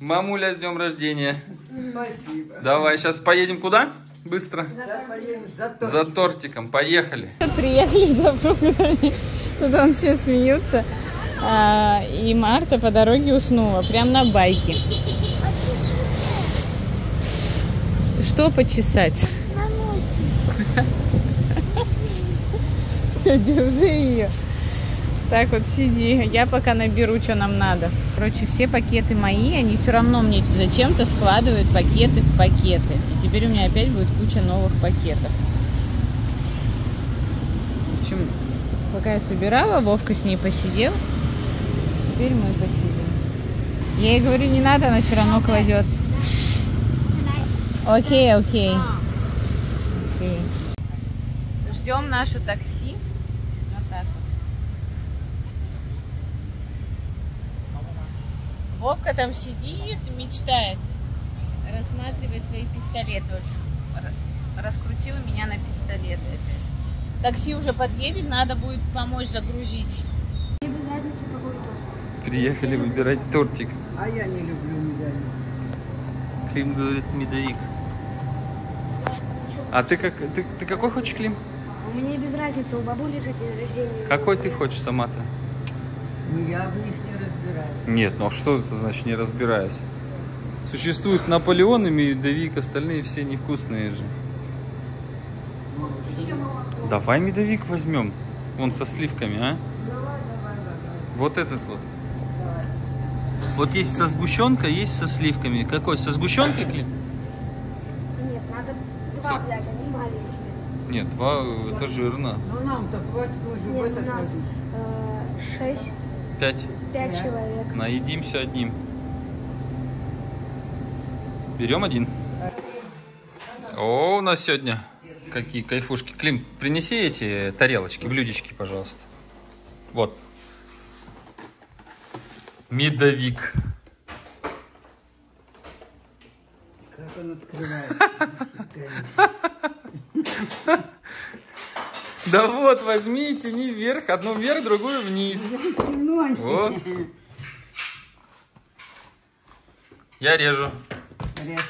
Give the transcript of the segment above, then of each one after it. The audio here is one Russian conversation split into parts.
Мамуля, с днем рождения. Спасибо. Давай, сейчас поедем куда? Быстро. Поедем за то. За тортиком. Поехали. Приехали за фруктами. Тут он все смеются. А, и Марта по дороге уснула. Прям на байке. Что почесать? Все, держи ее. Так вот сиди. Я пока наберу, что нам надо. Короче, все пакеты мои, они все равно мне зачем-то складывают пакеты в пакеты. И теперь у меня опять будет куча новых пакетов. В общем, пока я собирала, Вовка с ней посидел. Теперь мы посидим. Я ей говорю, не надо, она все равно кладет. Окей, окей. Окей. Ждем наше такси. Вот так вот. Вовка там сидит и мечтает. Рассматривает свои пистолеты. В общем, ра- Раскрутила меня на пистолеты опять. Такси уже подъедет, надо будет помочь загрузить. Приехали выбирать тортик. А я не люблю медали. Клим говорит медовик. А ты как ты, ты какой хочешь, Клим? Мне без разницы, у бабули же день рождения. Какой ты хочешь сама-то? Ну я в них разбираюсь. Нет, ну а что это значит не разбираюсь? Существует Наполеон и медовик, остальные все невкусные же. Давай медовик возьмем. Вон со сливками, а? Давай, давай, давай. Вот этот вот. Вот есть со сгущенкой, есть со сливками. Какой? Со сгущенкой, Клим? Нет, надо два взять, они маленькие. Нет, два, это жирно. Ну нам-то хватит уже в Нет, у этот нас возить. э, шесть, Пять. пять Да. человек. Наедимся одним. Берем один. О, у нас сегодня какие кайфушки. Клим, принеси эти тарелочки, блюдечки, пожалуйста. Вот. Медовик. Как он открывает. Да вот, возьми и тяни вверх. Одну вверх, другую вниз. Вот. Я режу. Рез.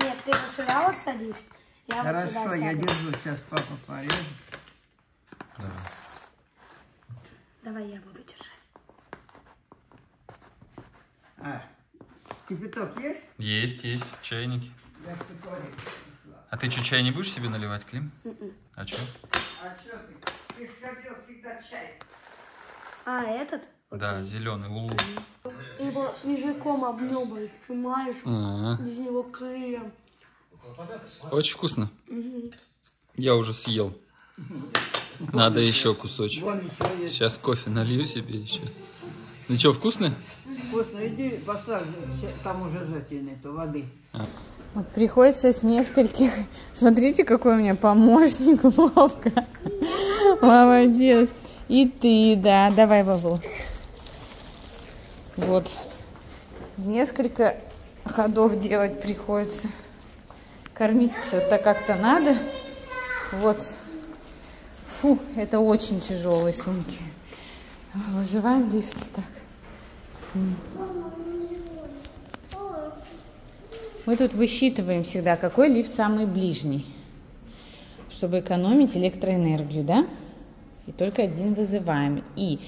Нет, ты вот сюда вот садись. Я вот сюда Хорошо, я держу. Сейчас папа порежет. Давай я буду держать. А, кипяток есть? Есть, есть, чайники. Я принесла. А ты что, чай не будешь себе наливать, Клим? А что? А что ты? Ты же хотел всегда чай. А, этот? Да, зеленый улун. Его языком обнюбаешь, сжимаешь, А, из него крем. Очень вкусно. Я уже съел. Надо еще кусочек. Сейчас кофе налью себе еще. Ну что, вкусно? Вкусно, иди поставь, там уже зоти нету воды. Вот приходится с нескольких. Смотрите, какой у меня помощник Вовка. Молодец. И ты, да. Давай, бабу. Вот. Несколько ходов делать приходится. Кормиться-то как-то надо. Вот. Фу, это очень тяжелые сумки. Вызываем лифт. Так. Мы тут высчитываем всегда, какой лифт самый ближний, чтобы экономить электроэнергию, да? И только один вызываем. И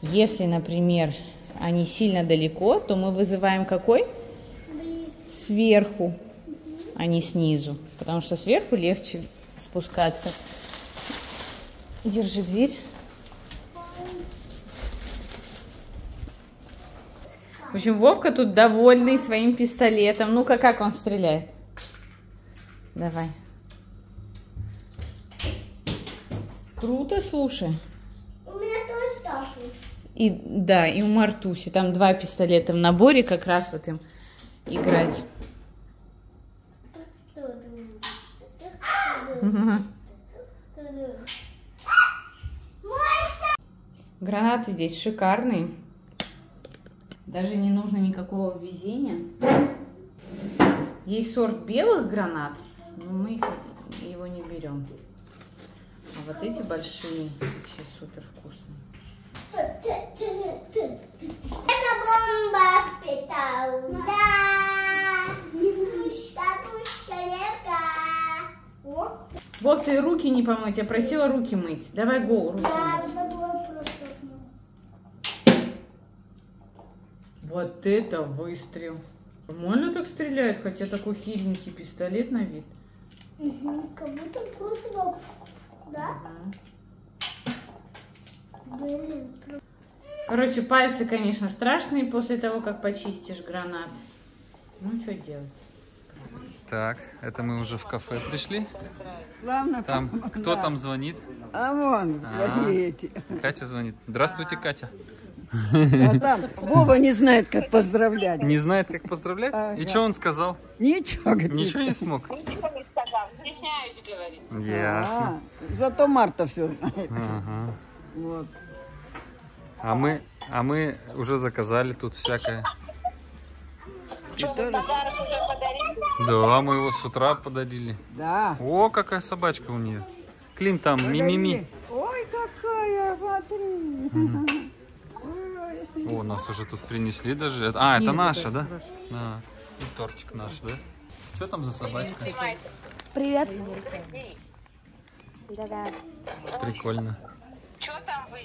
если, например, они сильно далеко, то мы вызываем какой? Сверху, а не снизу. Потому что сверху легче спускаться. Держи дверь. В общем, Вовка тут довольный своим пистолетом. Ну-ка, как он стреляет? Давай. Круто, слушай. У меня тоже Ташу. И да, и у Мартуси. Там два пистолета в наборе, как раз вот им играть. Гранаты здесь шикарные. Даже не нужно никакого везения. Есть сорт белых гранат, но мы их, его не берем. А вот эти большие вообще супер вкусные. Это Бомба питал, да. Пушка, пушка, левка. О, Вов, ты руки не помыть, я просила руки мыть. Давай гол, руки мыть. водой просто. Вот это выстрел. Нормально так стреляет, хотя такой хиленький пистолет на вид. Как будто просто, да? Блин, Короче, пальцы, конечно, страшные после того, как почистишь гранат. Ну, что делать? Так, это мы уже в кафе пришли. Главное, Там, кто там звонит? А вон, А. какие эти. Катя звонит. Здравствуйте, Катя. А там Вова не знает, как поздравлять. Не знает, как поздравлять? И что он сказал? Ничего, говорит. Ничего не смог? Ничего не сказал, стесняюсь говорить. Ясно. А, зато Марта все знает. Ага. Вот. А мы, а мы уже заказали тут всякое. Подарок уже подарили? Да, мы его с утра подарили. Да. О, какая собачка у нее. Клин там, мимими. Ой, какая, смотри. Ой. О, нас уже тут принесли даже. Это- А, это наша, да? Да. И тортик наш, да? Что там за собачка? Привет. Да-да. Прикольно. Что там вы?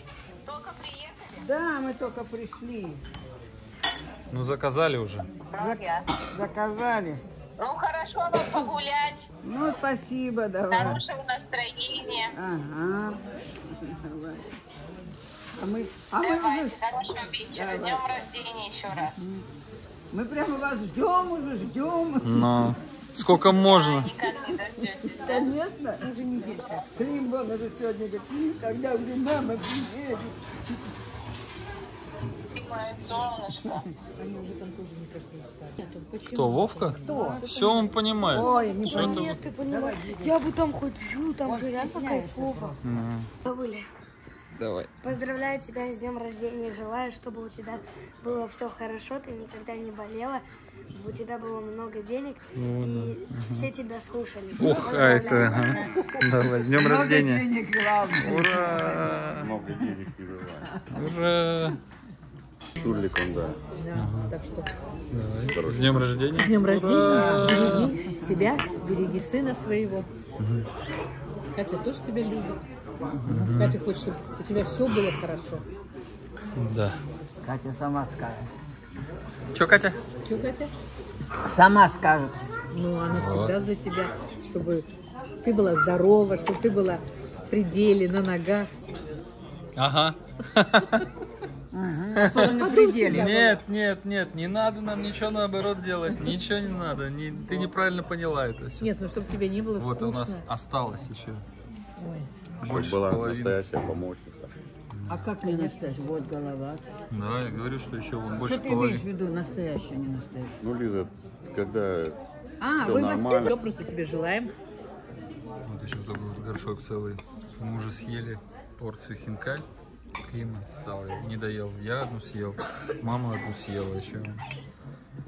Только приехали? Да, мы только пришли. Ну, заказали уже. Заказали. Ну, хорошо вам погулять. Ну, спасибо, давай. Хорошего настроения. Ага. Давай. А мы, а мы, Давайте, уже, хорошего вечера. Днем рождения еще раз. мы прямо вас ждем уже, ждем. Но сколько можно? Конечно. Уже неделю. Клим вон уже сегодня говорит, «Клим, когда уже мама приедет. Солнышко. Кто, Вовка? Все он понимает. Ой, не Нет, ты понимаешь, я бы там хоть жил, там же реально кайфово. Бабуля, Давай. поздравляю тебя с днем рождения, желаю, чтобы у тебя было все хорошо, ты никогда не болела, у тебя было много денег, и все тебя слушали. Ух, а это... ага. Давай, с днем рождения. Денег. Ура! Много денег не бывает. Ура! Шурликом, да. Давай. С днем рождения. днем рождения. Береги себя, береги сына своего. Катя тоже тебя любит. Катя хочет, чтобы у тебя все было хорошо. Да. Катя сама скажет. Че, Катя? Че, Катя? Сама скажет. Ну, она всегда за тебя, чтобы ты была здорова, чтобы ты была в пределе, на ногах. Ага. Пределе. Нет, нет, нет, не надо нам ничего наоборот делать. Ничего не надо. Не- ты неправильно поняла это все. Нет, ну чтобы тебе не было Вот у нас скучно. осталось еще. Больше была половины. настоящая помощница. А как ты настоящая? Вот голова. Да, я говорю, что еще вон Что больше ты имеешь в половины. виду настоящая, не настоящая? Ну, Лиза, когда А, Всё вы нормально. воспитаны. Что просто тебе желаем? Вот еще такой вот горшок целый. Мы уже съели порцию хинкаль. Клима стал, я не доел. Я одну съел, мама одну съела еще.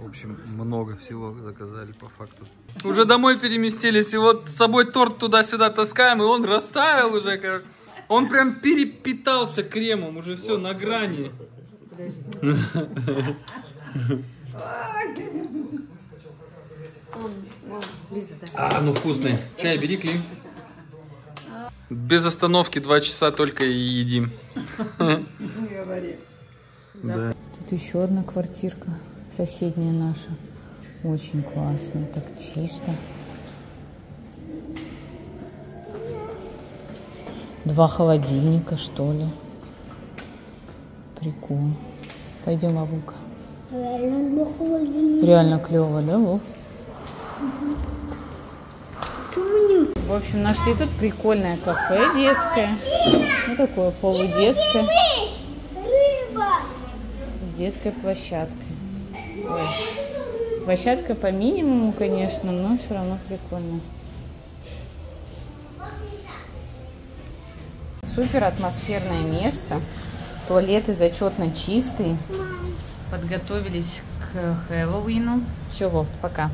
В общем, много всего заказали по факту. Уже домой переместились, и вот с собой торт туда-сюда таскаем, и он растаял уже. как- Он прям перепитался кремом, уже все на грани. А, ну вкусный. Чай бери, Клим. Без остановки два часа только и едим. Да. Тут еще одна квартирка, соседняя наша. Очень классно, так чисто. Два холодильника, что ли. Прикол. Пойдем, Авука. Реально. Реально клево, да, Вов? В общем, нашли тут прикольное кафе детское. Ну, такое полудетское. С детской площадкой. Ой. Площадка по минимуму, конечно, но все равно прикольно. Супер атмосферное место. Туалеты зачетно чистые. Подготовились к Хэллоуину. Все, Вов, пока.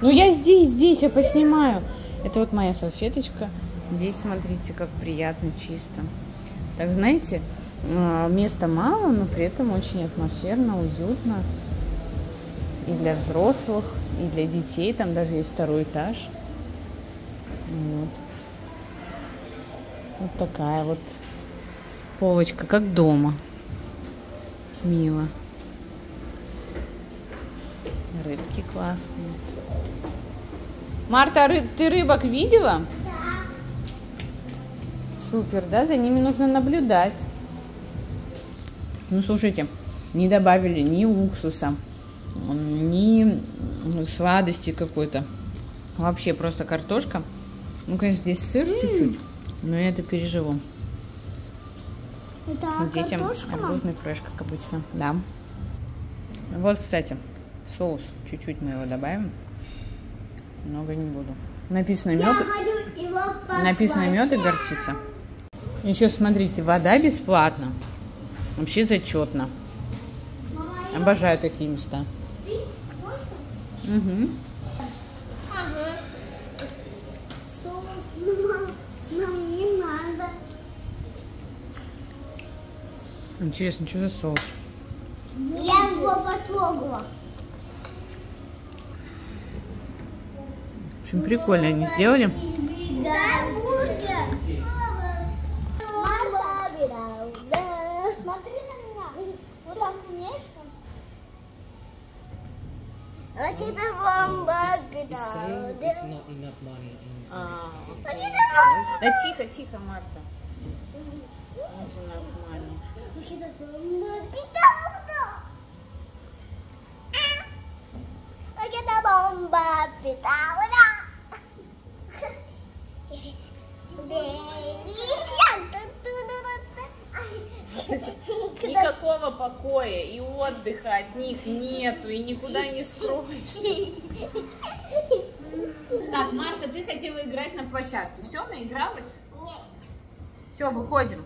Ну я здесь, здесь, я поснимаю. Это вот моя салфеточка. Здесь смотрите, как приятно, чисто. Так знаете, А, Места мало, но при этом очень атмосферно, уютно. И для взрослых, и для детей. Там даже есть второй этаж. Вот. Вот такая вот полочка, как дома. Мило. Рыбки классные. Марта, а ры- ты рыбок видела? Да. Супер, да? За ними нужно наблюдать. Ну, слушайте, не добавили ни уксуса, ни сладости какой-то. Вообще просто картошка. Ну, конечно, здесь сыр чуть-чуть, но я это переживу. Это Детям картошка, арбузный фреш, как обычно. Да. Вот, кстати, соус. Чуть-чуть мы его добавим. Много не буду. Написано мед. Написано мед и горчица. Еще смотрите, вода бесплатна. Вообще зачетно. Обожаю такие места. Угу. Ага. Соус, нам не надо. Интересно, что за соус? Я его потрогала. В общем, прикольно они сделали. Дай бургер. Мама, смотри на меня. Вот так умеешь? А тебе бомба Да тихо, тихо, Марта. Kita bomba pitahuna. Никакого покоя и отдыха от них нету, и никуда не скроешься. Так, Марта, ты хотела играть на площадке. Все, наигралась? Все, выходим.